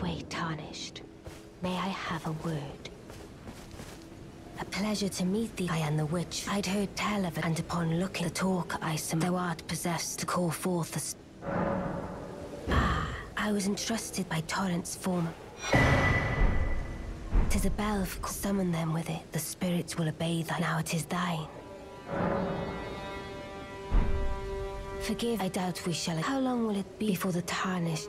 Way Tarnished, may I have a word? A pleasure to meet thee, I am the witch. I'd heard tell of it, and upon looking the talk, I some thou art possessed to call forth the. Ah, I was entrusted by Torrent's former. Tis a bell, for summon them with it. The spirits will obey thy. Now it is thine. Forgive, I doubt we shall. How long will it be before the tarnished